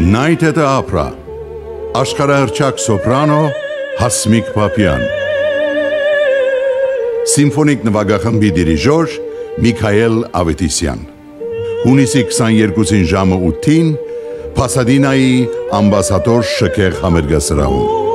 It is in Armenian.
Night at the Opera Աշխարհահռչակ սոպրանո Հասմիկ Պապյան Սիմֆոնիկ նվագախմբի դիրիժոր Միքայել Ավետիսյան Հունիսի 22-ին ժամը 8-ին Փասադինայի ամբասադոր Շքեղ համերգասրահում